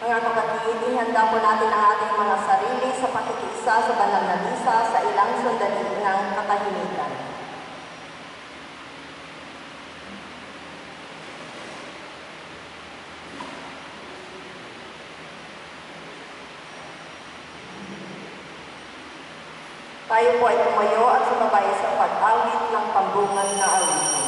Mga kapatid, ihanda po natin ang ating mga sarili sa pakikiisa sa banal na misa sa ilang sandali ng katahimikan. Tayo po ay tumayo at sumabay sa pag-awit ng pambungan na awitin.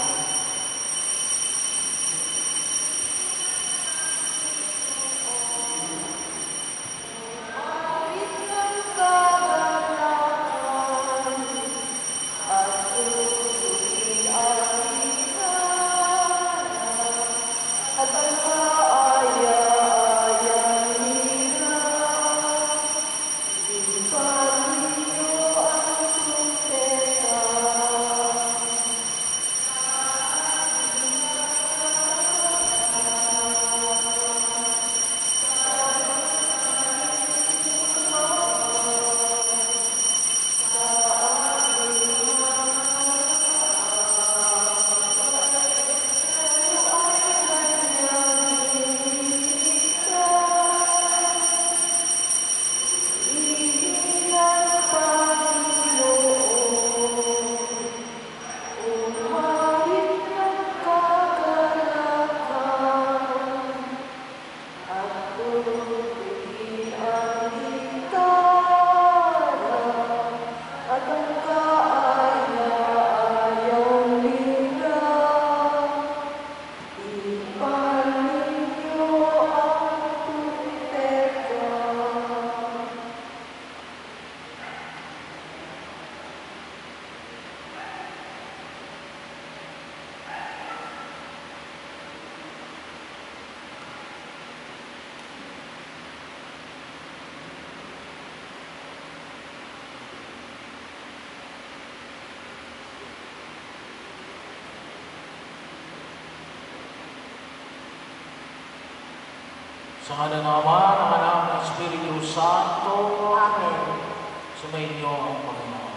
Sa ngala ng Anak, ng Espiritu Santo, Amen. sumainyo ang Panginoon.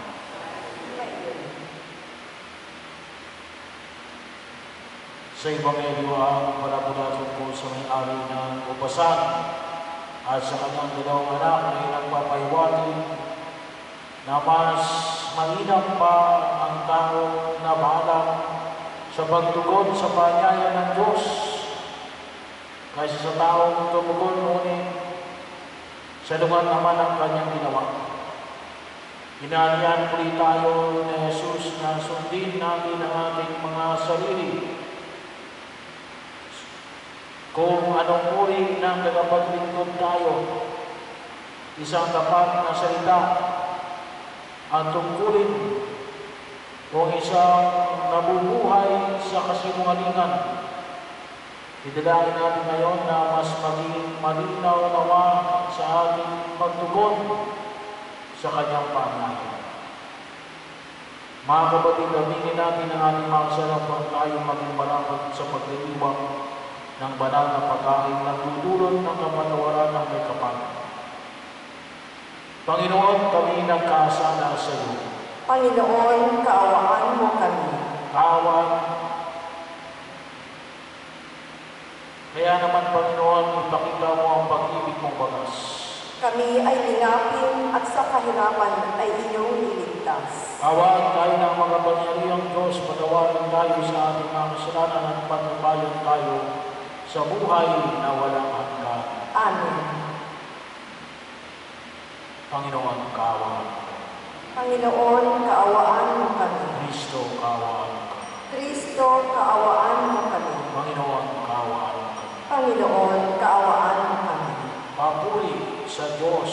Sa Ebanghelyo ang palabula tungkol sa may-ari ng upasan at sa kanyang dalawang anak na inagpapahiwati na mas mainam pa ang tao na bahala sa pagtugon sa panyaya ng Diyos kaysa sa taong tumugon ngunit sa lugar naman ang kanyang ginawa. Hinalian muli tayo ni Jesus na sundin natin ang ating mga sarili kung anong uri ng tagapaglingkod tayo. Isang tapat na salita at tungkulin o isang nabubuhay sa kasinungalingan. Idalangin natin ngayon na mas maging malinaw nawa sa ating pagtugon sa kanyang panahin. Mga kapatid, aminin natin ang ating mga sarapang tayo maging malapit sa pagliliwang ng banal na pagkain na tutulot ng kapatawaran ng may kapal. Panginoon, kami nagkasala sa iyo. Panginoon, kaawaan mo kami. Kawan. Kaya naman, Panginoon, ipakita mo ang pag-ibig mong bagas. Kami ay linapin at sa kahirapan ay iyong iligtas. Awan tayo ng mga pangyarihang Diyos, patawarin tayo sa ating mga kasalanan at pagbabayan tayo sa buhay na walang hanggan. Amen. Panginoon, kawan. Panginoon, kaawaan mo kami. Kristo, kawan. Kristo, kaawaan mo kami. Panginoon. Panginoon, kaawaan kami. Papuri sa Diyos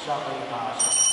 sa kaitaasan.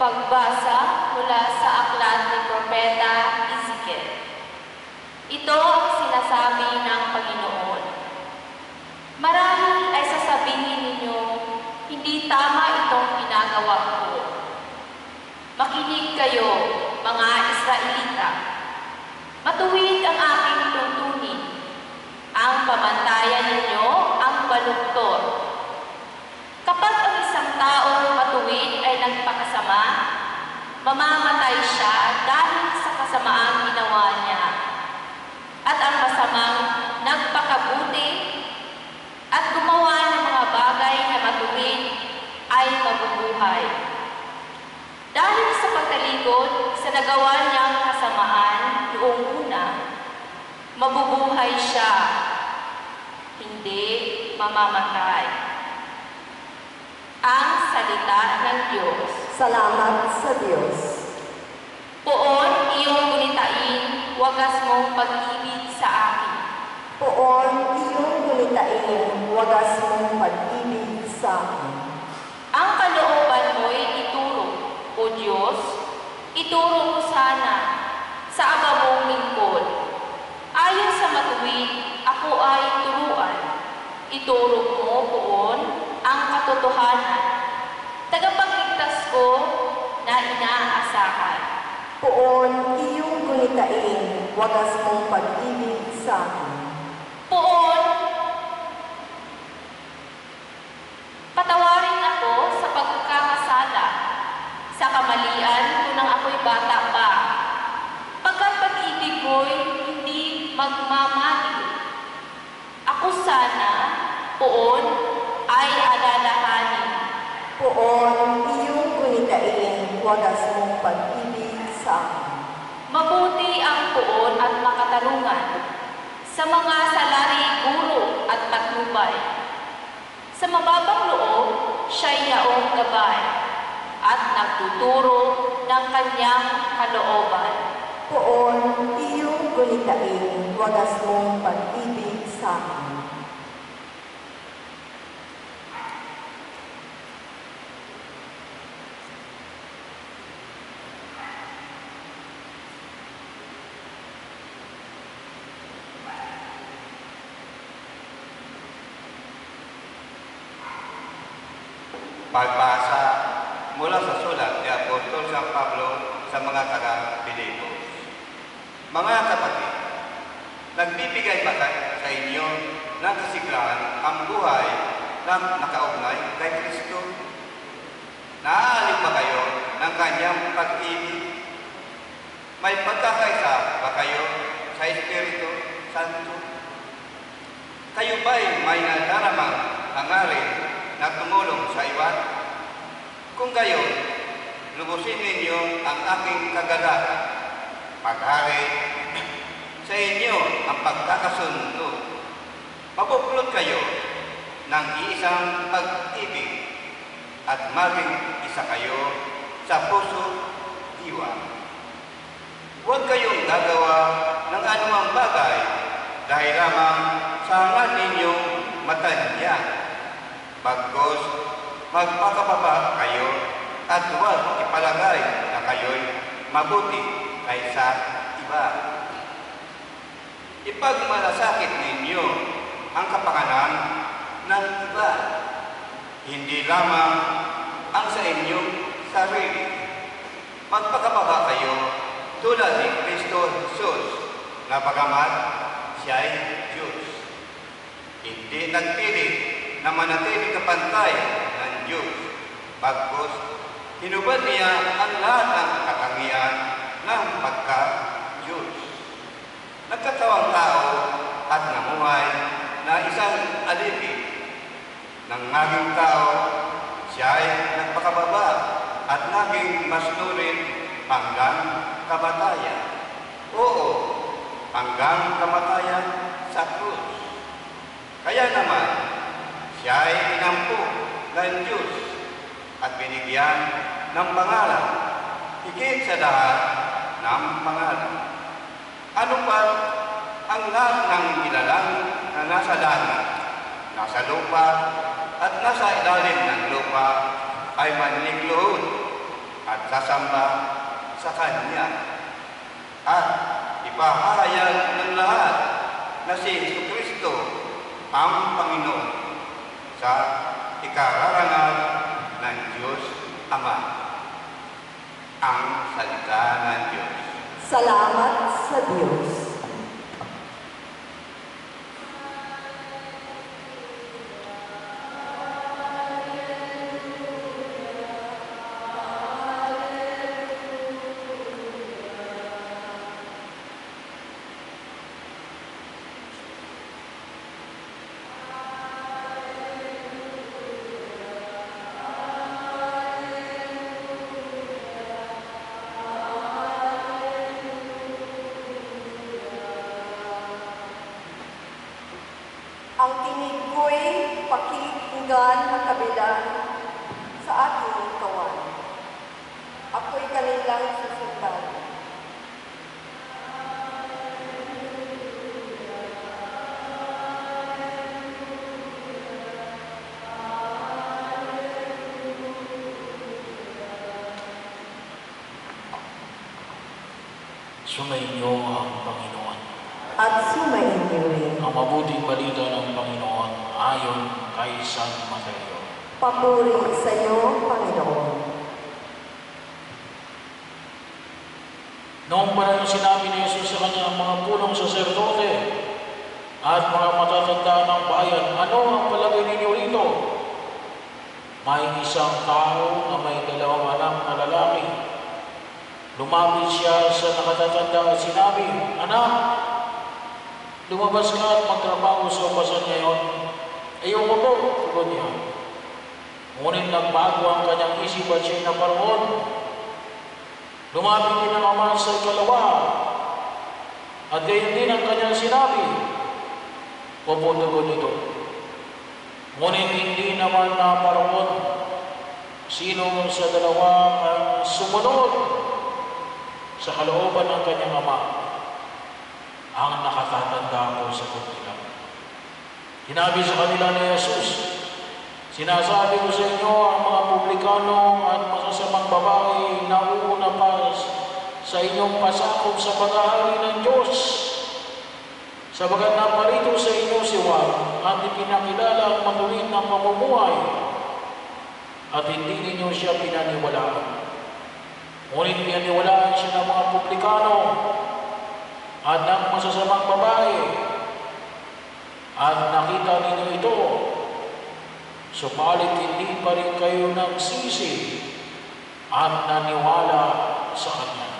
Pagbasa mula sa aklat ni Propeta Ezekiel. Ito ang sinasabi ng Panginoon. Marahil ay sasabihin ninyo, hindi tama itong ginagawa ko. Makinig kayo, mga Israelita. Matuwid ang aking tuntunin. Ang pamantayan ninyo ang baluktot. Kapag ang isang taong matuwid ay nagpakasama, mamamatay siya dahil sa kasamaang ginawa niya. At ang masamang nagpakabuti at gumawa ng mga bagay na matuwid ay mabubuhay. Dahil sa pagtalikod sa nagawa niyang kasamaan noong una, mabubuhay siya, hindi mamamatay ang salita ng Diyos. Salamat sa Diyos. Poon iyong gunitain, wagas mong pag-ibig sa akin. Poon iyong gunitain, wagas mong pag-ibig sa akin. Ang kalooban mo'y ituro, O Diyos, ituro mo sana sa ama mong lingkod. Ayon sa matuwid, ako ay turuan. Ituro mo, poon, ang katotohanan. Tagapagligtas ko na inaasahan. Poon iyong gunitain, wagas mong pag-ibig sa akin. Poon, patawarin ako sa pagkakasala, sa kamalian ko nang ako'y bata pa. Pagkat pag-ibig ko'y hindi magmamaliw. Ako sana, poon, ay alalahanin. Poon iyong gunitain, wagas mong pag-ibig sa akin. Mabuti ang poon at makatarungan sa mga salari, guro at patnubay. Sa mababang loob, siya'y yaong gabay at nagtuturo ng kanyang kalooban. Poon iyong gunitain, wagas mong pag-ibig sa akin. Pagbasa mula sa sulat ni Apostol San Pablo sa mga taga-Pilipos. Mga kapatid, nagbibigay ba sa inyo ng kasiglahan ang buhay na nakaugnay kay Kristo? Naaalip ba kayo ng kanyang pag-ibig? May pagkakaisa ba kayo sa Espiritu Santo? Kayo ba'y may nadaramang hangarin na tumulong sa iba? Kung gayon, lubusin ninyo ang aking kagalakan. Paghari, sa inyo ang pagkakasundo. Mabuklot kayo ng iisang pag-ibig at maging isa kayo sa puso diwa. Huwag kayong gagawa ng anumang bagay dahil lamang sa hangal ninyong matanya. Bagkos, magpakapaba kayo at huwag ipalagay na kayo'y mabuti kaysa iba. Ipagmalasakit ninyo ang kapakanan ng iba, hindi lamang ang sa inyong sarili. Magpakababa kayo tulad ni Kristo Jesus na bagamat siya ay Diyos. Hindi nagpilit na manatili kapantay ng Diyos. Bagkus, hinubad niya ang lahat ng katangian ng pagka-Diyos. Nagkatawang tao at namuhay na isang alipin ng naging tao, siya ay nagpakababa at naging masnurin hanggang kamatayan. Oo, hanggang kamatayan sa krus. Kaya naman, siya ay inampok ng Diyos at binigyan ng pangalan, higit sa lahat ng pangalan. Ano pa ang lahat ng nilalang na nasa langit, nasa lupa, at nasa ilalim ng lupa ay manlingluhod at sasamba sa Kanya. At ipahayag ng lahat na si Kristo ang Panginoon sa ikararangal ng Diyos Ama. Ang salita ng Diyos. Salamat sa Diyos. Ang tinig ko'y pakinggan ng kabilang sa aking kawan. Ako'y kanilang susundan. Sumainyo ang Panginoon. At sumayin niyo rin. Ang mabuting balita ng Panginoon ayon kay San Mateo. Papuri sa iyo, Panginoon. Noong panahon sinabi ni Jesus sa kanya ang mga punong saserdote at mga matatanda ng bayan, ano ang palagay ninyo rito? May isang tao na may dalawang anak na lalaki. Lumapit siya sa nakatatanda at sinabi, Anak, lumabas ka at magtrabaho sa upasan ngayon. Ayoko po, tugon niya. Ngunit nagbago ang kanyang isip at siya'y naparoon Lumapit din ang ama sa ikalawa. At gayon din ang kanyang sinabi. Puputugon ito. Ngunit hindi naman naparoon sino sa dalawa ang sumunod sa kalooban ng kanyang ama ang nakatatanda ko sa nila. Sinabi sa kanila ni Jesus, Sinasabi ko sa inyo, ang mga publikano at masasamang babae na uuna pa sa inyong pasakop sa paghahari ng Diyos. Sabagat naparito sa inyo si Juan at ipinakilala ang matuwid na pamumuhay at hindi ninyo siya pinaniwalaan. Ngunit pinaniwalaan siya ng mga publikano at ng masasamang babae at nakita ninyo ito Subalit hindi pa rin kayo nagsisi at naniwala sa Kanya.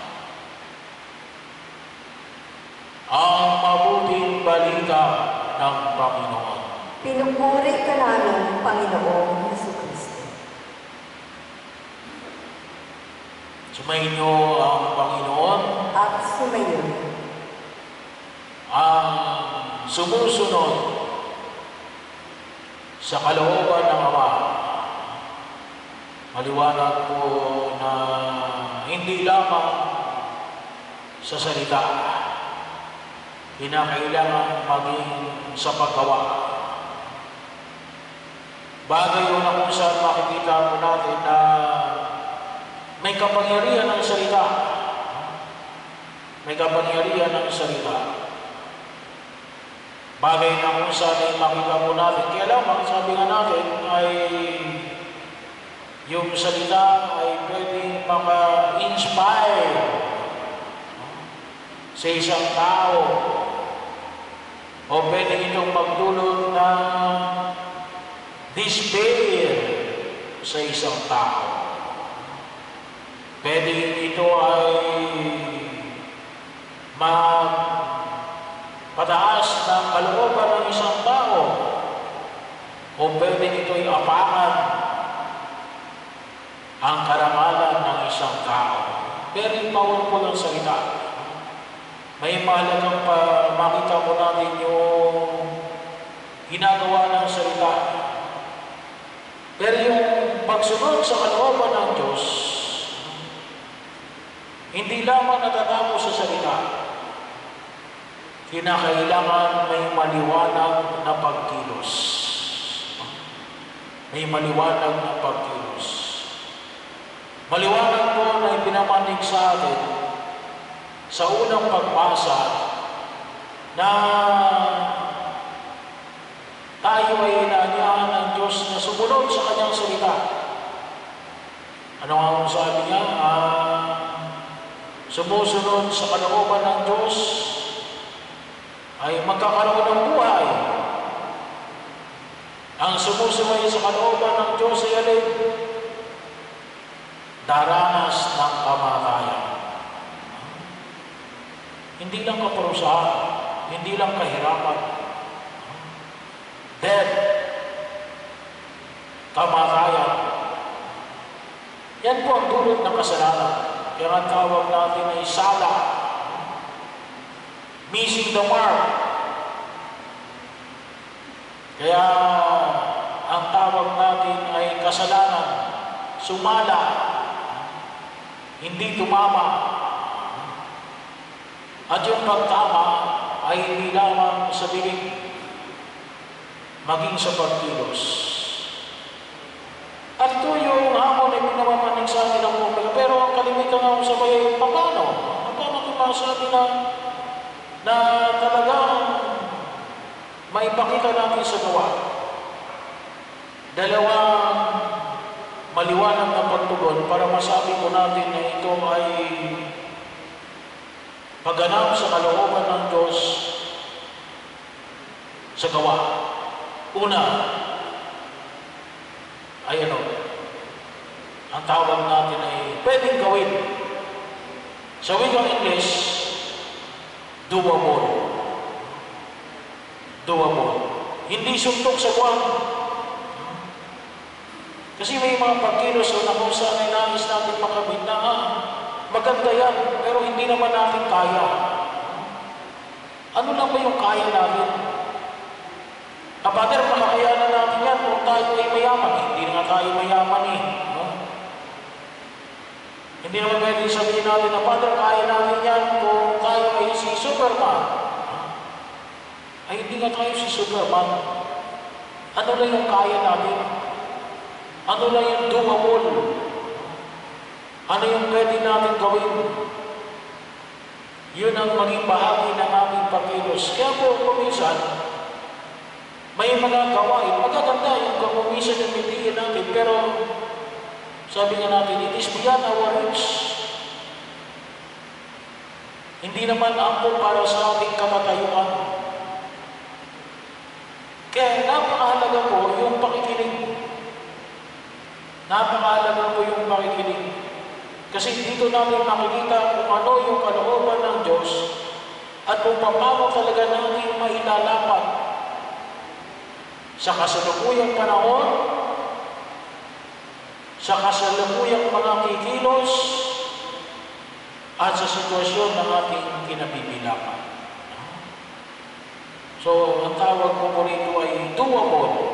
Ang mabuting balita ng Panginoon. Pinupuri ka namin, Panginoong Yesu Kristo. Sumainyo ang Panginoon At sumayin. ang sumusunod sa kalooban ng Ama. Maliwanag po na hindi lamang sa salita, kinakailangan maging sa paggawa. Bagay yun na kung saan makikita po natin na may kapangyarihan ng salita. May kapangyarihan ng salita. Bagay na kung saan ay makita po natin. Kaya lamang sabi nga natin ay yung salita ay pwedeng maka-inspire sa isang tao o pwede itong magdulot ng despair sa isang tao. Pwede ito ay magpataas ng kalooban ng isang tao o pwede ito'y apakan ang karangalan ng isang tao. Very powerful ang salita. May mahalagang pa makita mo natin yung ginagawa ng salita. Pero yung pagsunod sa kalooban ng Diyos, hindi lamang natatapos sa salita. Kinakailangan may maliwanag na pagkilos. May maliwanag na pagkilos. Maliwanag po na ipinamanig sa atin sa unang pagbasa na tayo ay inaanyahan ng Diyos na sumunod sa kanyang salita. Ano nga ang sabi niya? Ah, sumusunod sa kalooban ng Diyos ay magkakaroon ng buhay. Ang sumusunod sa kalooban ng Diyos ay alin? Daranas ng kamatayan. Hindi lang kaparusahan, hindi lang kahirapan. Death, kamatayan. Yan po ang dulot ng kasalanan. Kaya ang tawag natin ay sala. Missing the mark. Kaya ang tawag natin ay kasalanan. Sumala. Hindi tumama. At yung pagtama ay hindi lamang sa bibig, maging sa pagkilos. At ito yung hamon ay pinamamanig sa atin ng publika. Pero ang kalimitan nga sa bayan, paano? Paano kung masabi na, na talagang maipakita natin sa gawa? Dalawang maliwanag na pagtugon para masabi ko natin na ito ay pagganap sa kalooban ng Diyos sa gawa. Una, ay ano, ang tawag natin ay pwedeng gawin. Sa wikang English, doable. Doable. Hindi suntok sa buwan. Kasi may mga pagkilos na kung saan ay nais natin makamit na, ah, maganda yan, pero hindi naman natin kaya. Ano lang ba yung kaya natin? Kapater, makakayanan natin yan kung tayo ay mayaman. Eh, hindi nga tayo mayaman eh. No? Hindi naman pwede sabihin natin na, Father, kaya natin yan kung tayo ay si Superman. Ay, hindi nga tayo si Superman. Ano lang yung kaya natin? Ano lang yung doable? Ano yung pwede natin gawin? Yun ang maging bahagi ng aming pagkilos. Kaya po, kumisan, may mga gawain, magaganda yung kamumisan ng piliin natin, pero sabi nga natin, it is beyond our reach. Hindi naman ako para sa ating kamatayuan. Kaya napakahalaga po yung pakikinig. Napakahalaga yung. Kasi dito natin makikita kung ano yung kalooban ng Diyos at kung paano talaga natin mailalapat sa kasalukuyang panahon, sa kasalukuyang mga kikilos, at sa sitwasyon ng ating kinabibilangan. So, ang tawag ko po rito ay doable.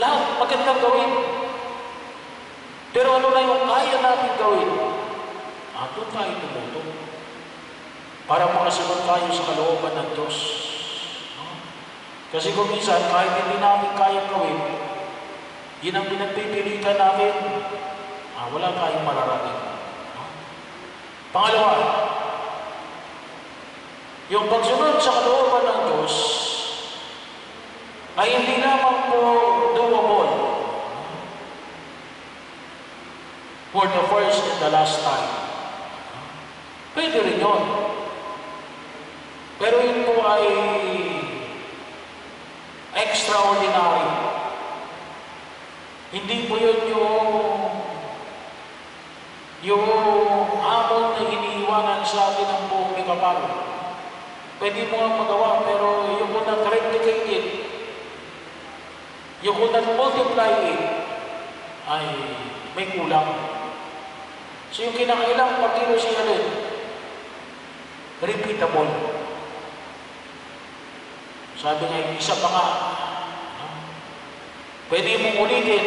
Lahat magandang gawin. Pero ano na yung kaya natin gawin? Doon tayo tumuto. Para makasunod tayo sa kalooban ng Diyos. Kasi kung minsan, kahit hindi natin kaya gawin, yun ang pinagpipilitan natin, ah, wala tayong mararating. Pangalawa, yung pagsunod sa kalooban ng Diyos ay hindi lamang po doable for the first and the last time. Pwede rin yun. Pero po ay extraordinary. Hindi po yun yung yung hamon na iniiwanan sa atin ng buong kapal. Pwede mo nga magawa, pero you could not replicate it. You could not multiply it. Ay, may kulang. So yung kinakailang pagkilo siya rin, repeatable. Sabi nga, isa pa nga, pwede mong ulitin.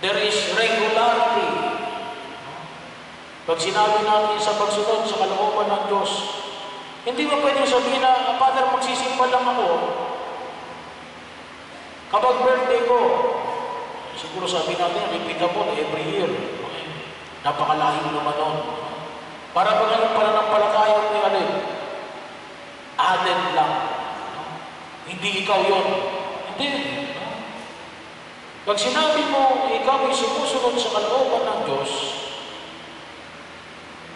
There is regularity. Pag sinabi natin sa pagsunod sa kalooban ng Diyos, hindi mo pwedeng sabihin na, Father, magsisimpa lang ako. Kapag birthday ko, siguro sabi natin, repeatable every year. Okay? Napakalahing naman nun. Para ba ganun pala ng palakaya mo yung alin? Added lang. no? Hindi ikaw yon. Hindi. Pag sinabi mo, ikaw ay sumusunod sa kalooban ng Diyos,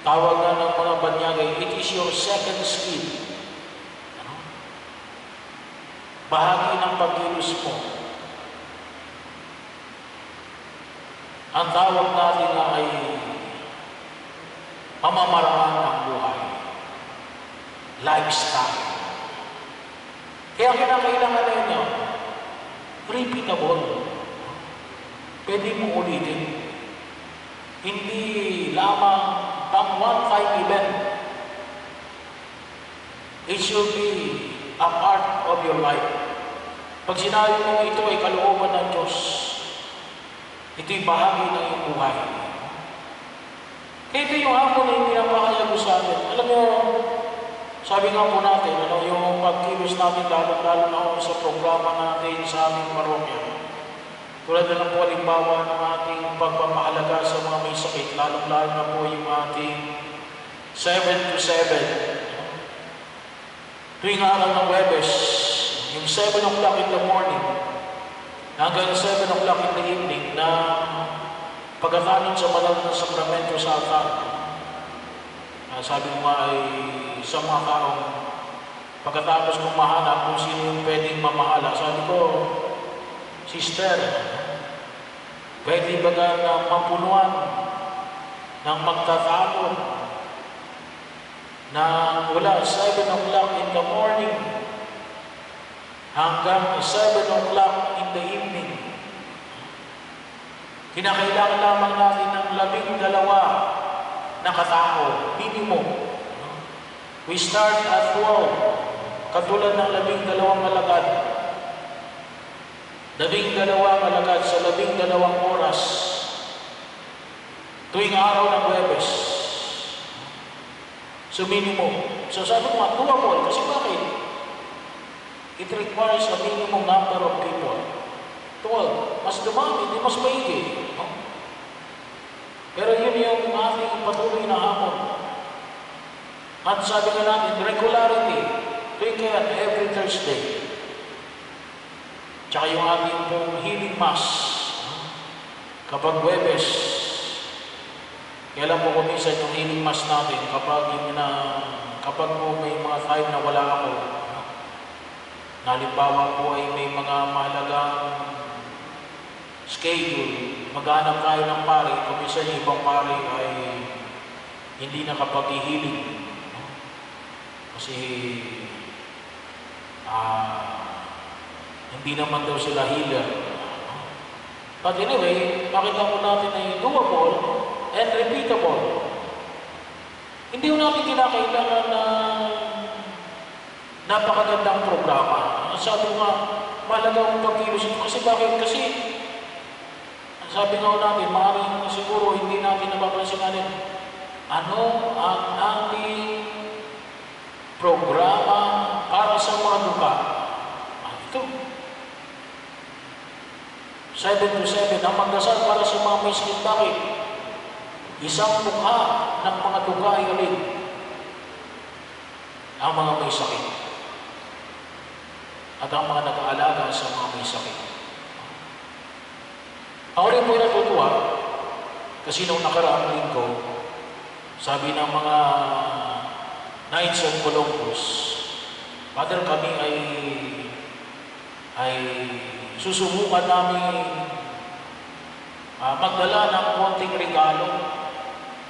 tawag na ng mga banyagay, it is your second skin. Ano? Bahagi ng pagkilos mo. Ang tawag natin na ay pamamaraan ng buhay. Lifestyle. Kaya kinakailangan na yun yun. Repeatable. Pwede mo ulitin. Hindi lamang pang one-time event. It should be a part of your life. Pag sinabi mo ito ay kalooban ng Diyos, ito'y bahagi ng iyong buhay. Kaya ito yung hamon na yung pinapakayag ko sa atin. Alam mo, sabi nga po natin, ano, yung pagkilos natin, lalo-lalo ako sa programa natin sa aming parokya. Tulad na lang po halimbawa ng ating pagpapahalaga sa mga may sakit, lalo-lalo na po yung ating 7 to 7. Tuwing araw ng Webes, yung 7 o'clock in the morning, hanggang 7 o'clock in the evening na pagkakanin sa banal ng sakramento sa altar. Ah, sabi ko ay sa mga taong pagkatapos kong mahanap kung sino yung pwedeng mamahala, sabi ko, Sister, pwede ba na mapunuan ng magtatapon na mula 7 o'clock in the morning hanggang 7 o'clock in the evening. Kinakailangan lamang natin ng labing dalawa na katao, minimum. We start at 12, katulad ng labing dalawang alagad. Labing dalawang alagad sa labing dalawang oras tuwing araw ng Webes. So minimum. So sabi ko nga, doable. Kasi bakit? It requires a minimum number of people. 12. Mas dumami, di mas maigi. No? Pero yun yung ating patuloy na hamon. At sabi nga natin, regularity. Tuwing kaya every Thursday. Tsaka yung ating pong healing mass. Kapag Webes, kailan po kumisan yung healing mass natin kapag yung na kapag po may mga time na wala ako, no? Nalimbawa po ay may mga mahalagang schedule, maghanap tayo ng pari, kumisan yung ibang pari ay hindi nakapag-healing. no? Kasi ah hindi naman daw sila healer. no? But anyway, makita po natin ay doable and repeatable. Hindi ko natin kinakailangan na napakagandang programa. Sabi ko nga, mahalaga akong pagkilos ito. Kasi bakit? Kasi, sabi nga natin, maaaring siguro hindi natin napapansinganin, ano ang ating programa para sa mga lupa? Ah, ito. 7 to 7, ang magdasal para sa mga may sakit. Bakit? Isang mukha ng mga duga ay? Ang mga may sakit at ang mga nag-aalaga sa mga may sakit. Ako rin po natutuwa kasi nung nakaraang linggo, sabi ng mga Knights of Columbus, Father, kami ay ay susubukan namin ah, magdala ng konting regalo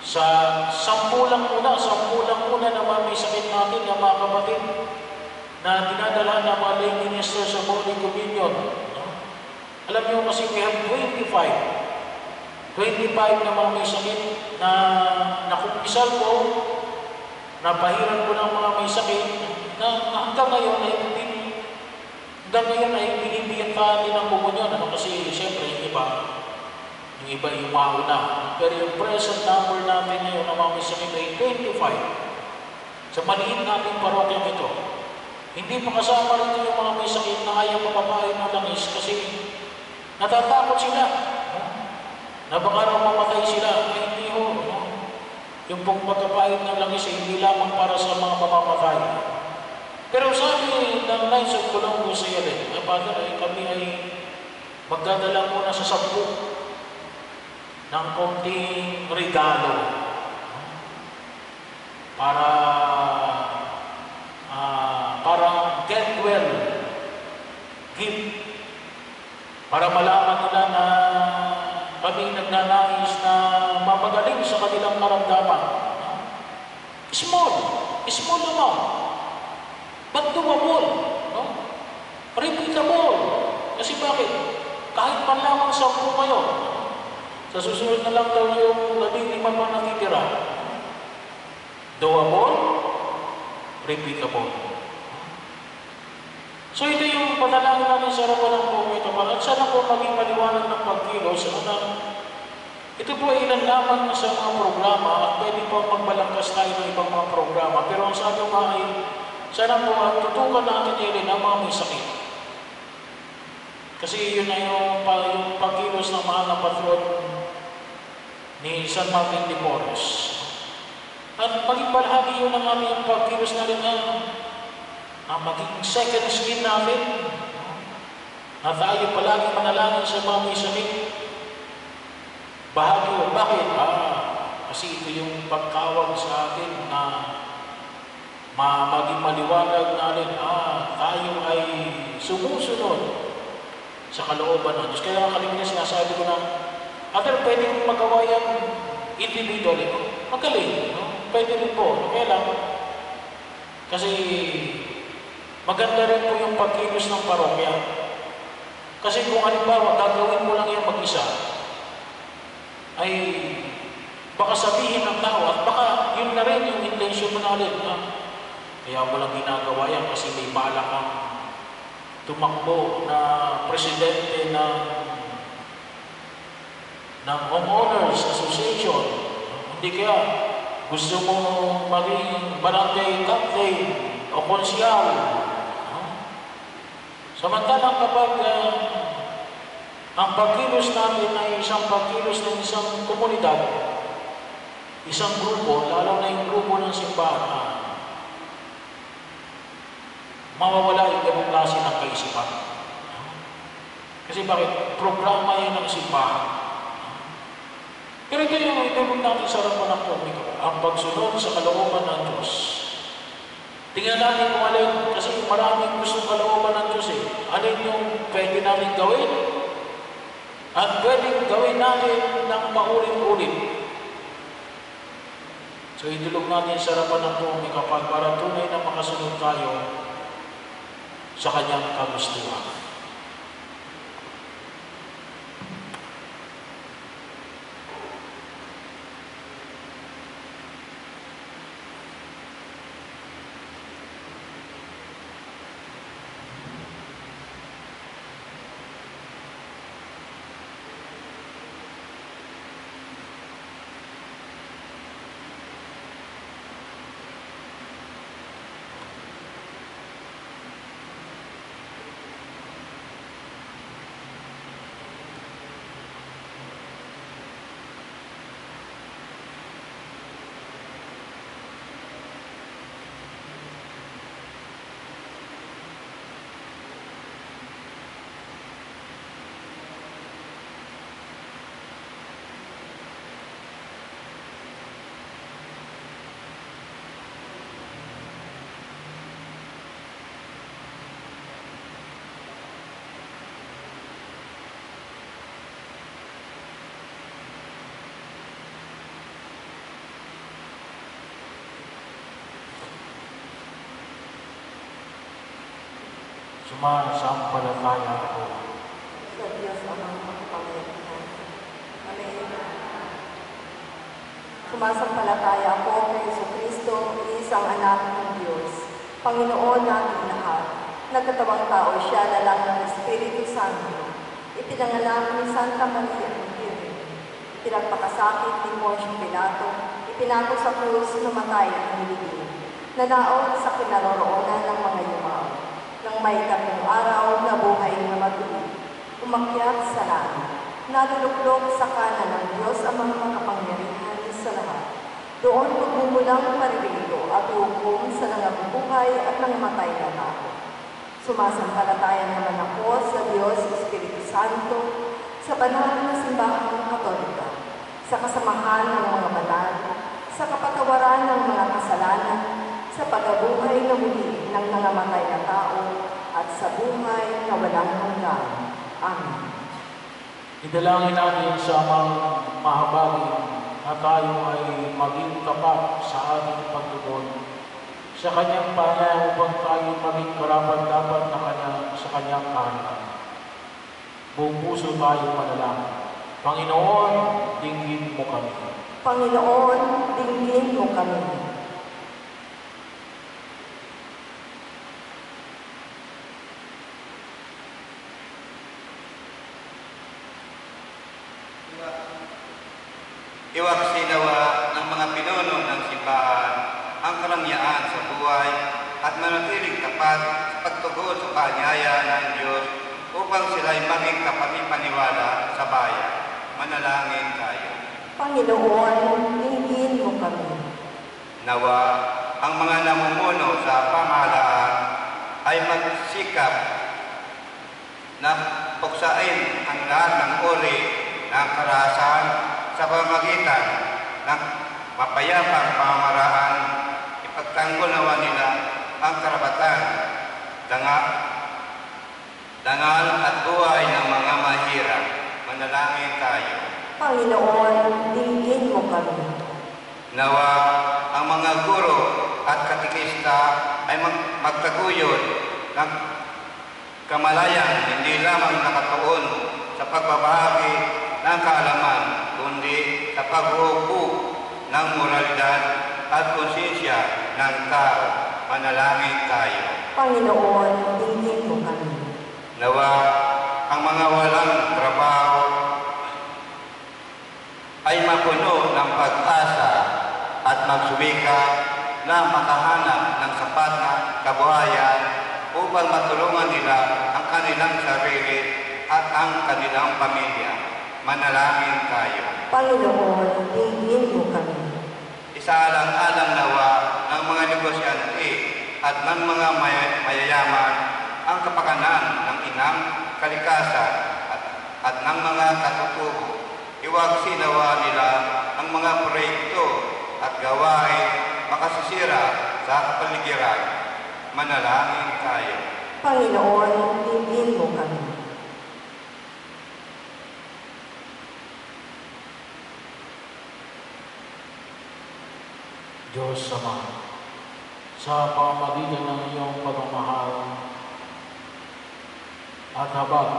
sa sampu lang muna, sampu lang muna na may sakit natin, na mga kapatid, na dinadala ng mga lay minister sa Holy Communion. No? Alam niyo kasi we have 25. 25 na mga may sakit na nakumpisal ko, napahiran ko ng mga may sakit, na hanggang ngayon ay hanggang ngayon ay binibigyan pa natin ng komunyon. Ano? Kasi siyempre yung iba, yung iba yung mauna. Pero yung present number natin ngayon na mga may sakit ay 25. Sa maliit nating parokyang ito, hindi pa kasama rito yung mga may sakit na ayaw mapapain ng langis kasi natatakot sila. no? Na baka mamatay sila. Ay, hindi ho. no? Yung pong pagkapain ng langis ay hindi lamang para sa mga mamamatay. Pero sabi ng Knights of Columbus sa Yalin, na Father, ay kami ay magdadala muna sa sampu ng konting regalo para para malaman nila na kami nagnanais na mapagaling sa kanilang maramdaman. Small, small amount. But doable, no? Repeatable. Kasi bakit? Kahit man lamang sampu kayo, sa susunod na lang daw yung labing lima pa natitira. Doable, repeatable. So ito yung panalangin natin sa harapan ng kapal. At sana po maging maliwanag ng pagkilos na ito po ay ilan lamang sa mga programa at pwede po magbalangkas tayo ng ibang mga programa. Pero ang sabi ko ay sana po at tutukan natin ilin ang mga may sakit. Kasi yun na yung, yung pagkilos ng mahal na ni San Martin de Porres. At maging bahagi yun ng aming pagkilos na rin na ang maging second skin namin na tayo palagi manalangin sa mga may sakit. Bahagi yun. Bakit? Ah, kasi ito yung pagkawag sa atin na ma maging maliwanag natin, ah, tayo ay sumusunod sa kalooban ng Diyos. Kaya kalimina sinasabi ko na, Father, pwede kong magawa yan individually. Magaling. No? Pwede rin po. Kaya lang, kasi maganda rin po yung pagkilos ng parokya. Kasi kung halimbawa, gagawin mo lang yan mag-isa, ay baka sabihin ng tao at baka yun na rin yung intention mo natin. Ha? Kaya mo lang ginagawa yan kasi may bala kang tumakbo na presidente ng ng Homeowners Association. Hindi kaya gusto mo maging barangay captain o konsyal. Samantalang kapag ah, ang pagkilos natin ay isang pagkilos ng isang komunidad, isang grupo, lalo na yung grupo ng simbahan, ah, mawawala yung ganong klase ng kaisipan. Kasi bakit? Programa yan ng simbahan. Pero ito yung itulog natin sa harapan ng publiko, ang pagsunod sa kalooban ng Diyos. Tingnan natin kung alin, kasi maraming gusto kalooban ng Diyos eh. Alin yung pwede natin gawin? At pwedeng gawin natin ng paulit-ulit. So itulog natin sa harapan ng publiko para tunay na makasunod tayo sa kanyang kagustuhan. Sumasampalataya sa Diyos amang makapangyarihan. Sumasampalataya ako kay Yesu Kristo, isang anak ng Diyos, Panginoon nating lahat. Nagkatawang tao siya na ng Espiritu Santo. Ipinanganak ni Santa Maria ng Virgen. Pinagpakasakit ni Poncio Pilato. Ipinako sa krus namatay ang nilibing. Nanaon sa kinaroroonan ng mga may kaping araw na buhay na matuloy. Umakyat sa langit. Naluluklok sa kanan ng Diyos ang mga makapangyarihan sa lahat. Doon magmumulang maririgo at hukom sa nangabubuhay at nangamatay na tao. Sumasampalataya naman ako sa Diyos Espiritu Santo, sa banal na simbahang katolika, sa kasamahan ng mga banal, sa kapatawaran ng mga kasalanan, sa pagabuhay na muli ng nangamatay na tao, at sa buhay na walang hanggan. Amen. Idalangin natin sa amang mahabagin na tayo ay maging tapat sa ating pagtugon sa kanyang panay upang tayo maging karapat-dapat na kanya, sa kanyang kahanan. Buong puso tayo manalangin. Panginoon, dinggin mo kami. Panginoon, dinggin mo kami. Iwaksinawa ng mga pinuno ng simbahan ang karangyaan sa buhay at manatiling tapat sa pagtugon sa paanyaya ng Diyos upang sila'y maging kapamipaniwala sa bayan. Manalangin tayo. Panginoon, dinggin mo kami. Nawa ang mga namumuno sa pamahalaan ay magsikap na puksain ang lahat ng uri ng karahasan sa pamagitan ng mapayapang pamamaraan. Ipagtanggol nawa nila ang karapatan, danga, dangal at buhay ng mga mahirap. Manalangin tayo. Panginoon, dinggin mo kami. Nawa ang mga guro at katikista ay mag- magtaguyod ng kamalayan hindi lamang nakatuon sa pagbabahagi ng kaalaman, kundi sa paghuhuko ng moralidad at konsensya ng tao. Manalangin tayo. Panginoon, dinggin mo kami. Nawa ang mga walang trabaho ay mapuno ng pag-asa at magsumika na makahanap ng sapat na kabuhayan upang matulungan nila ang kanilang sarili at ang kanilang pamilya. Manalangin tayo. Panginoon, dinggin mo kami. Isaalang-alang nawa ng mga negosyante at ng mga may- mayayaman ang kapakanan ng inang kalikasan at, at ng mga katutubo. Iwagsi nawa nila ang mga proyekto at gawain makasisira sa kapaligiran. Manalangin tayo. Panginoon, dinggin mo kami. Diyos Ama, sa pamamagitan ng iyong pagmamahal at habag,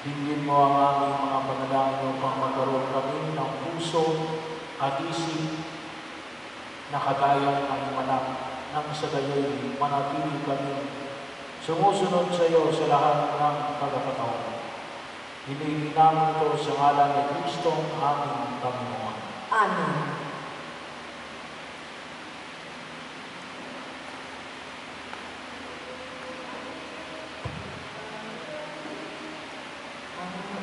dinggin mo ang aming mga panalangin upang magkaroon kami ng puso at isip na kagaya ng aming anak nang sa gayoy manatili kami sumusunod sa iyo sa lahat ng pagkakataon. Hinihingi namin ito sa ngalan ni Kristo ang aming Panginoon. Amen.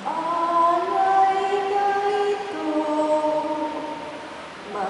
Ang alay na ito, mga biyayang nagmula sa pagpapala mo. Tanda ng bawat puso pagkat inibig mo. Ngayon'y nananalig,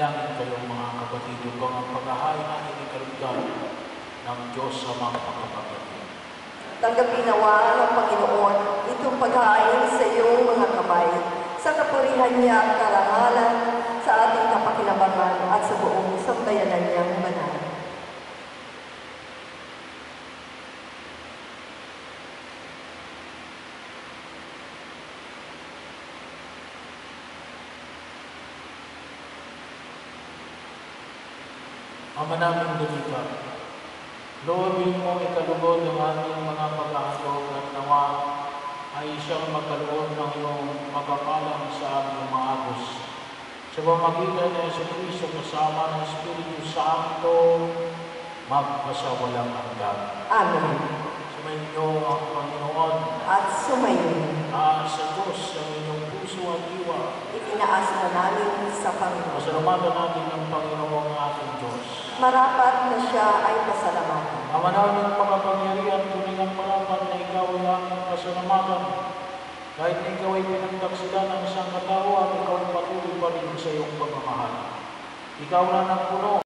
Manalangin kayong mga kapatid upang ang paghahain natin ay kalugdan ng Diyos sa mga pagkapagaling. Tanggapin nawa ng Panginoon itong paghain sa iyong mga kamay, sa kapurihan niya ang karangalan, sa ating kapakinabangan at sa buong sambayanan niyang banal. Ama namin Dalika, loobin mo ikalugod ang aming mga paghahandog at nawa ay siyang magkaloob ng iyong magpapalang sa aming mga agos. Sa pamagitan ni Yesu Cristo kasama ng Espiritu Santo, magpasawalang hanggan. Amen. Sumainyo ang Panginoon At sumayin, at sa Diyos ang inyong puso at na namin sa Panginoon. Pasalamatan natin ang Panginoong ating Diyos. Marapat na siya ay pasalamatan. Ama namin makapangyarihan, tunay ang marapat na ikaw ay aming pasalamatan. Kahit na ikaw ay pinagdaksila ng isang katauhan, ikaw ay patuloy pa rin sa iyong pagmamahal. Ikaw na nagpuno